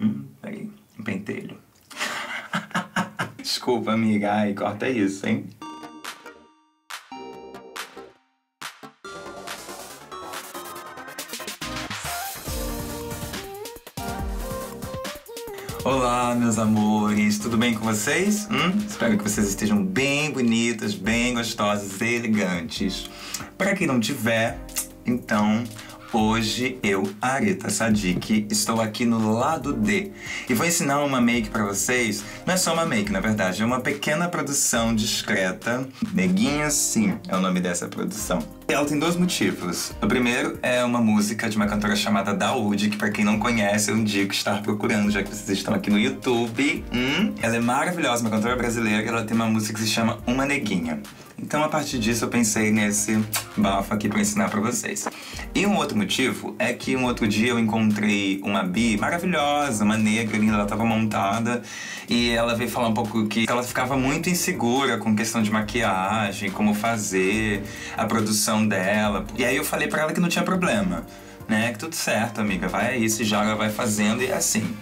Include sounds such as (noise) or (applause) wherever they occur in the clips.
Hum, um pentelho. (laughs) Desculpa, amiga. Ai, corta isso, hein? Olá, meus amores, tudo bem com vocês? Hum? Espero que vocês estejam bem bonitas, bem gostosas elegantes. Para quem não tiver, então Hoje eu, Areta Sadik, estou aqui no lado D e vou ensinar uma make para vocês. Não é só uma make, na verdade, é uma pequena produção discreta. Neguinha Sim é o nome dessa produção. Ela tem dois motivos. O primeiro é uma música de uma cantora chamada Daoud, que para quem não conhece, eu indico estar procurando, já que vocês estão aqui no YouTube. Hum? Ela é maravilhosa, uma cantora brasileira, ela tem uma música que se chama Uma Neguinha. Então, a partir disso, eu pensei nesse bafo aqui para ensinar para vocês. E um outro motivo é que um outro dia eu encontrei uma bi maravilhosa, uma negra linda, ela estava montada e ela veio falar um pouco que ela ficava muito insegura com questão de maquiagem, como fazer, a produção dela. E aí eu falei para ela que não tinha problema, né? Que tudo certo, amiga, vai aí, se joga, vai fazendo e é assim.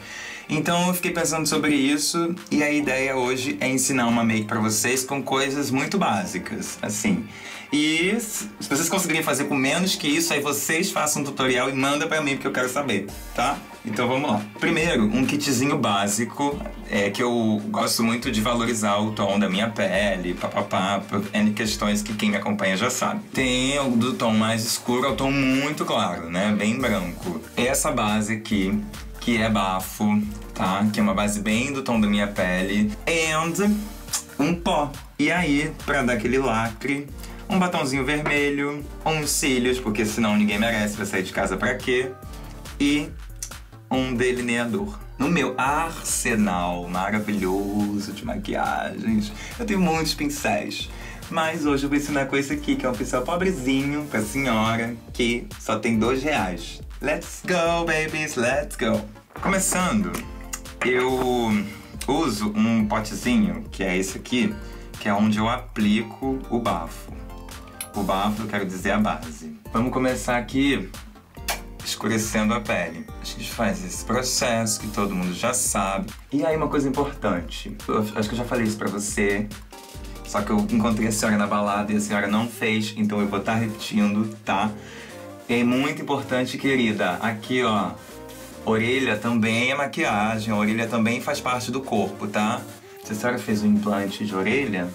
Então eu fiquei pensando sobre isso e a ideia hoje é ensinar uma make para vocês com coisas muito básicas, assim. E se vocês conseguirem fazer com menos que isso, aí vocês façam um tutorial e manda para mim porque eu quero saber, tá? Então vamos lá. Primeiro, um kitzinho básico, é que eu gosto muito de valorizar o tom da minha pele, papapá, N questões que quem me acompanha já sabe. Tem do tom mais escuro ao tom muito claro, né? Bem branco. Essa base aqui que é bafo, tá? Que é uma base bem do tom da minha pele. And um pó. E aí, pra dar aquele lacre, um batonzinho vermelho, uns cílios, porque senão ninguém merece, vai sair de casa pra quê? E um delineador. No meu arsenal maravilhoso de maquiagens, eu tenho muitos pincéis. Mas hoje eu vou ensinar com esse aqui, que é um pincel pobrezinho pra senhora, que só tem dois reais. Let's go, babies, let's go! Começando, eu uso um potezinho, que é esse aqui, que é onde eu aplico o bafo. O bafo, eu quero dizer a base. Vamos começar aqui escurecendo a pele. A gente faz esse processo que todo mundo já sabe. E aí uma coisa importante, eu acho que eu já falei isso pra você, só que eu encontrei a senhora na balada e a senhora não fez, então eu vou estar tá repetindo, tá? É muito importante, querida. Aqui, ó. Orelha também é maquiagem. A orelha também faz parte do corpo, tá? Se a senhora fez um implante de orelha,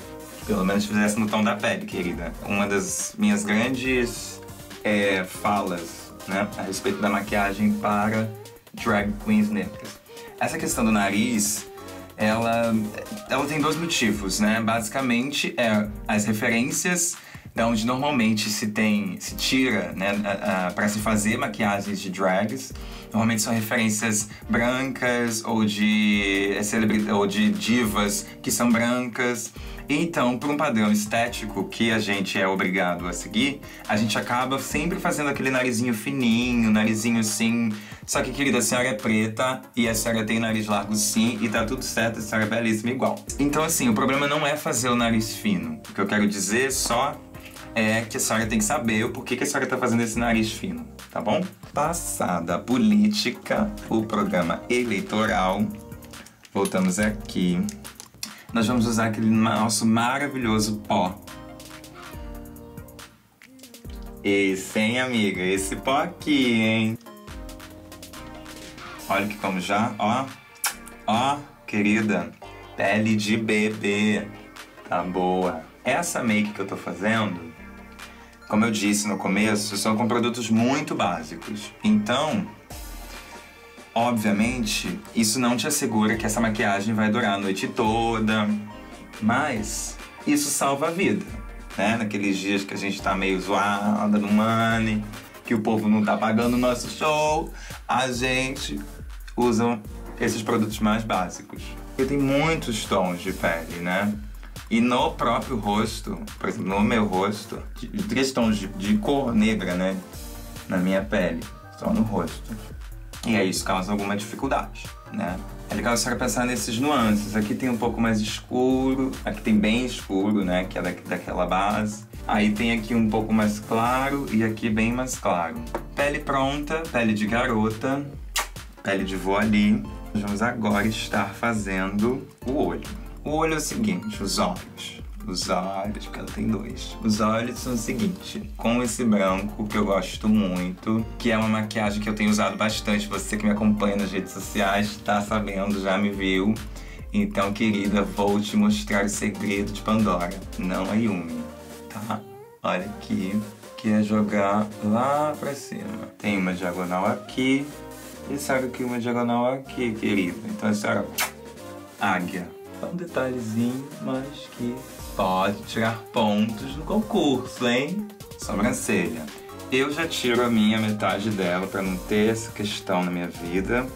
pelo menos fizesse no tom da pele, querida. Uma das minhas grandes é, falas, né? A respeito da maquiagem para drag queens negras. Essa questão do nariz, ela, ela tem dois motivos, né? Basicamente, é as referências da onde normalmente se tem, se tira, né, para se fazer maquiagens de drags. Normalmente são referências brancas ou de é, ou de divas que são brancas. Então, por um padrão estético que a gente é obrigado a seguir, a gente acaba sempre fazendo aquele narizinho fininho, narizinho assim. Só que, querida, a senhora é preta e a senhora tem nariz largo sim e tá tudo certo, a senhora é belíssima igual. Então, assim, o problema não é fazer o nariz fino. O que eu quero dizer só é que a senhora tem que saber o porquê que a senhora tá fazendo esse nariz fino, tá bom? Passada a política, o programa eleitoral, voltamos aqui. Nós vamos usar aquele nosso maravilhoso pó. Esse, hein, amiga? Esse pó aqui, hein? Olha que como já, ó. Ó, querida, pele de bebê. Tá boa. Essa make que eu tô fazendo como eu disse no começo, são com produtos muito básicos. Então, obviamente, isso não te assegura que essa maquiagem vai durar a noite toda, mas isso salva a vida, né? Naqueles dias que a gente tá meio zoada no money, que o povo não tá pagando o nosso show, a gente usa esses produtos mais básicos. Eu tenho muitos tons de pele, né? E no próprio rosto, por exemplo, no meu rosto, três tons de, de cor negra, né? Na minha pele, só no rosto. E aí isso causa alguma dificuldade, né? É legal você pensar nesses nuances. Aqui tem um pouco mais escuro, aqui tem bem escuro, né? Que é da, daquela base. Aí tem aqui um pouco mais claro e aqui bem mais claro. Pele pronta, pele de garota, pele de voali. Nós vamos agora estar fazendo o olho. O olho é o seguinte, os olhos. Os olhos, porque ela tem dois. Os olhos são o seguinte, com esse branco que eu gosto muito, que é uma maquiagem que eu tenho usado bastante. Você que me acompanha nas redes sociais tá sabendo, já me viu. Então, querida, vou te mostrar o segredo de Pandora. Não a Yumi, tá? Olha aqui, que é jogar lá pra cima. Tem uma diagonal aqui e sabe que uma diagonal aqui, querida. Então, a senhora... Águia. É um detalhezinho, mas que pode tirar pontos no concurso, hein? Sobrancelha. Eu já tiro a minha metade dela para não ter essa questão na minha vida.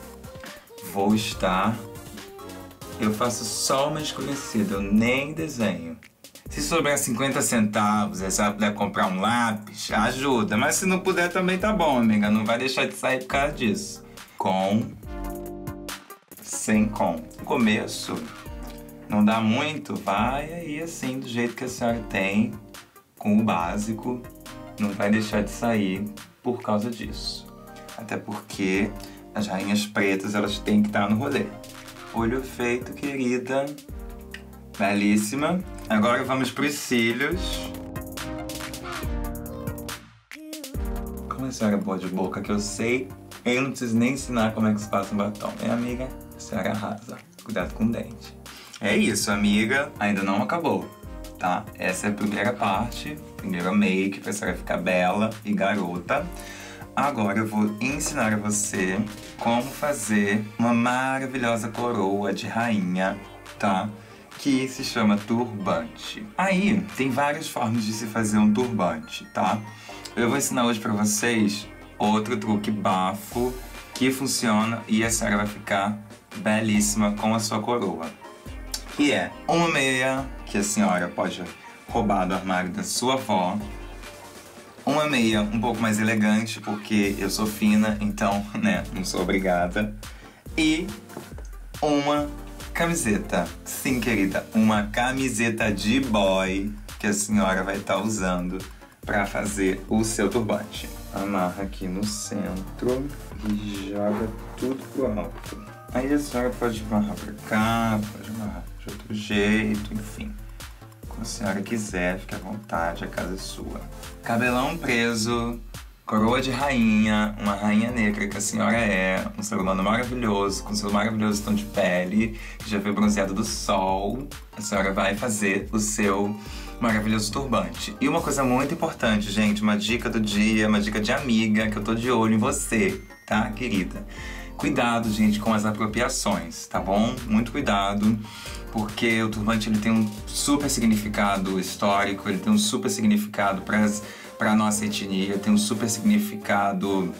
Vou estar... Eu faço só uma escurecida, eu nem desenho. Se sobrar 50 centavos, é só puder comprar um lápis, ajuda. Mas se não puder também tá bom, amiga. Não vai deixar de sair por causa disso. Com... Sem com. No começo, não dá muito, vai aí assim, do jeito que a senhora tem, com o básico, não vai deixar de sair por causa disso. Até porque as rainhas pretas, elas têm que estar no rolê. Olho feito, querida. Belíssima. Agora vamos para os cílios. Como a senhora é boa de boca, que eu sei, eu não preciso nem ensinar como é que se passa um batom. Minha amiga, a senhora arrasa. Cuidado com o dente. É isso, amiga. Ainda não acabou, tá? Essa é a primeira parte, primeira make, pra senhora ficar bela e garota. Agora eu vou ensinar a você como fazer uma maravilhosa coroa de rainha, tá? Que se chama turbante. Aí, tem várias formas de se fazer um turbante, tá? Eu vou ensinar hoje pra vocês outro truque bafo que funciona e a senhora vai ficar belíssima com a sua coroa que é uma meia que a senhora pode roubar do armário da sua avó, uma meia um pouco mais elegante, porque eu sou fina, então, (laughs) né, não sou obrigada, e uma camiseta. Sim, querida, uma camiseta de boy que a senhora vai estar tá usando para fazer o seu turbante. Amarra aqui no centro e joga tudo pro alto. Aí a senhora pode amarrar pra cá, pode amarrar de outro jeito, enfim. Como a senhora quiser, fique à vontade, a casa é sua. Cabelão preso, coroa de rainha, uma rainha negra que a senhora é, um ser humano maravilhoso, com seu maravilhoso tom de pele, que já veio bronzeado do sol. A senhora vai fazer o seu maravilhoso turbante. E uma coisa muito importante, gente, uma dica do dia, uma dica de amiga, que eu tô de olho em você, tá, querida? Cuidado, gente, com as apropriações, tá bom? Muito cuidado, porque o turbante ele tem um super significado histórico, ele tem um super significado para a nossa etnia, tem um super significado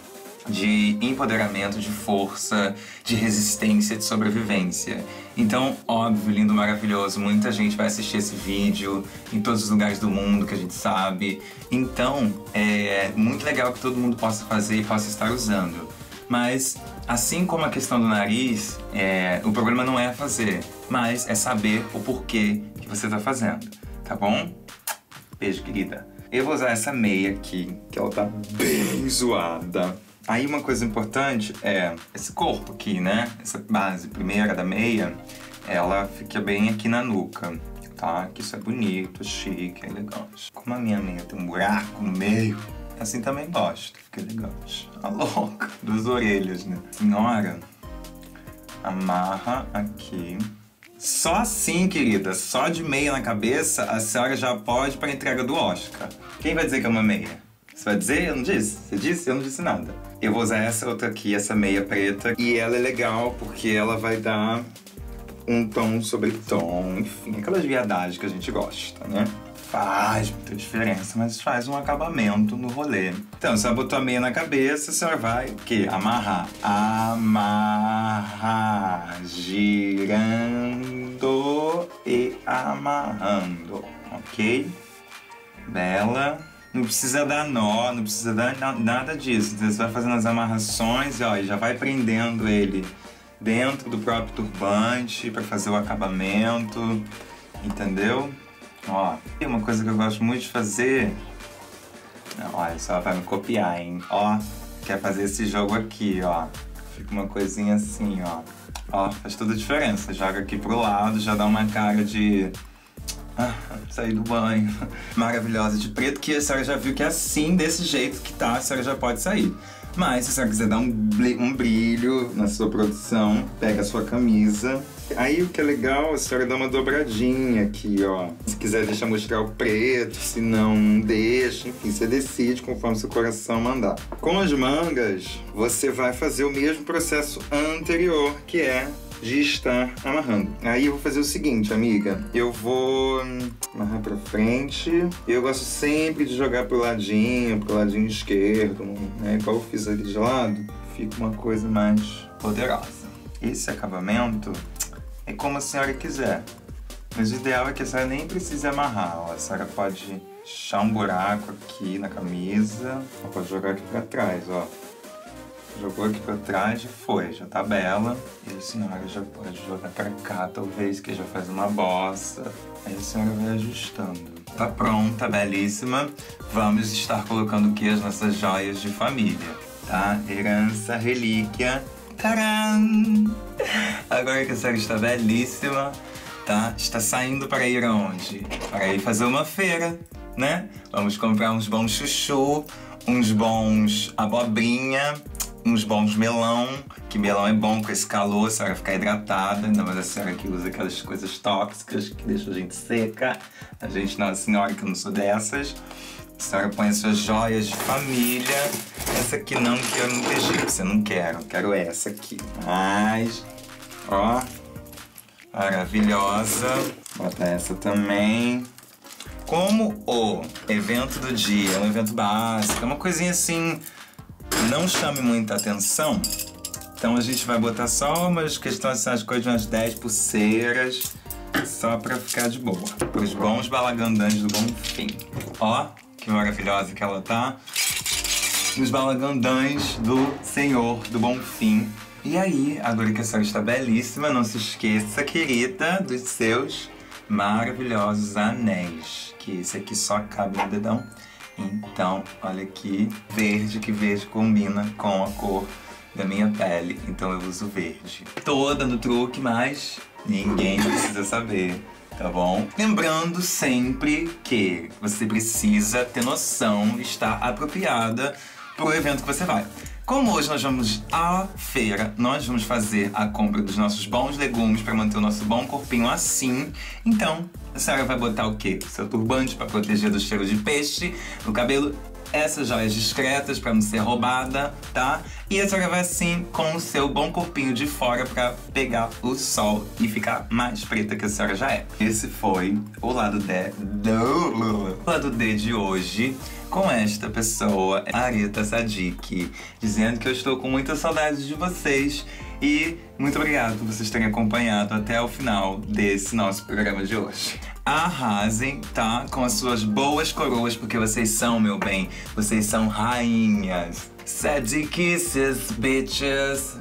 de empoderamento, de força, de resistência, de sobrevivência. Então, óbvio, lindo, maravilhoso, muita gente vai assistir esse vídeo em todos os lugares do mundo que a gente sabe. Então, é muito legal que todo mundo possa fazer e possa estar usando. Mas, assim como a questão do nariz, é, o problema não é fazer, mas é saber o porquê que você está fazendo, tá bom? Beijo, querida. Eu vou usar essa meia aqui, que ela tá bem zoada. Aí uma coisa importante é esse corpo aqui, né? Essa base primeira da meia, ela fica bem aqui na nuca, tá? Que isso é bonito, chique, é elegante. Como a minha meia tem um buraco no meio, Assim também gosto, fica elegante. A louca, duas orelhas, né? Senhora, amarra aqui. Só assim, querida, só de meia na cabeça, a senhora já pode para a entrega do Oscar. Quem vai dizer que é uma meia? Você vai dizer? Eu não disse. Você disse? Eu não disse nada. Eu vou usar essa outra aqui, essa meia preta. E ela é legal porque ela vai dar um tom sobre tom, enfim, aquelas viadagens que a gente gosta, né? Faz muita diferença, mas faz um acabamento no rolê. Então, você botou a meia na cabeça, você vai o quê? Amarrar. Amarrar. Girando e amarrando. Ok? Bela. Não precisa dar nó, não precisa dar nada disso. Você vai fazendo as amarrações e ó, já vai prendendo ele dentro do próprio turbante para fazer o acabamento. Entendeu? Ó, uma coisa que eu gosto muito de fazer. Olha, só vai me copiar, hein? Ó, quer fazer esse jogo aqui, ó. Fica uma coisinha assim, ó. Ó, faz toda a diferença. Joga aqui pro lado, já dá uma cara de. Ah, do banho. (laughs) Maravilhosa de preto, que a senhora já viu que é assim, desse jeito que tá, a senhora já pode sair. Mas se a senhora quiser dar um, um brilho na sua produção, pega a sua camisa. Aí o que é legal, a senhora dá uma dobradinha aqui, ó. Se quiser deixar mostrar o preto, se não, não deixa. Enfim, você decide conforme seu coração mandar. Com as mangas, você vai fazer o mesmo processo anterior, que é de estar amarrando. Aí eu vou fazer o seguinte, amiga. Eu vou amarrar pra frente. Eu gosto sempre de jogar pro ladinho, pro ladinho esquerdo, né? Igual eu fiz ali de lado. Fica uma coisa mais poderosa. Esse acabamento é como a senhora quiser. Mas o ideal é que a senhora nem precise amarrar. Ó. A senhora pode deixar um buraco aqui na camisa. Pode jogar aqui pra trás, ó. Jogou aqui pra trás, já foi, já tá bela. E a senhora já pode jogar pra cá, talvez, que já faz uma bossa. Aí a senhora vai ajustando. Tá pronta, belíssima. Vamos estar colocando aqui as nossas joias de família, tá? Herança, relíquia. Tcharam! Agora que a senhora está belíssima, tá? Está saindo para ir aonde? Para ir fazer uma feira, né? Vamos comprar uns bons chuchu, uns bons abobrinha, uns bons melão, que melão é bom com esse calor, a senhora ficar hidratada, ainda mais a senhora que usa aquelas coisas tóxicas que deixam a gente seca. A gente, não, senhora que eu não sou dessas. A senhora põe as suas joias de família. Essa aqui não, que eu não deixei, você não quero. Quero essa aqui. Mas, ó, maravilhosa. Bota essa também. Como o evento do dia é um evento básico, é uma coisinha assim não chame muita atenção, então a gente vai botar só umas questões, as coisas, umas 10 pulseiras, só pra ficar de boa. Os bons balagandãs do Bonfim. Ó, que maravilhosa que ela tá. Os balagandãs do Senhor do Bonfim. E aí, agora que a senhora está belíssima, não se esqueça, querida, dos seus maravilhosos anéis. Que esse aqui só cabe no dedão. Então, olha aqui, verde, que verde combina com a cor da minha pele. Então eu uso verde. Toda no truque, mas ninguém precisa saber, tá bom? Lembrando sempre que você precisa ter noção, estar apropriada pro evento que você vai. Como hoje nós vamos à feira, nós vamos fazer a compra dos nossos bons legumes para manter o nosso bom corpinho assim. Então, a senhora vai botar o quê? Seu turbante para proteger do cheiro de peixe no cabelo essas joias discretas para não ser roubada, tá? E a senhora vai assim com o seu bom corpinho de fora para pegar o sol e ficar mais preta que a senhora já é. Esse foi o lado D, do, lado D de hoje com esta pessoa, Arita Sadik, dizendo que eu estou com muita saudade de vocês e muito obrigado por vocês terem acompanhado até o final desse nosso programa de hoje. Arrasem, tá? Com as suas boas coroas, porque vocês são, meu bem, vocês são rainhas. Sad kisses, bitches.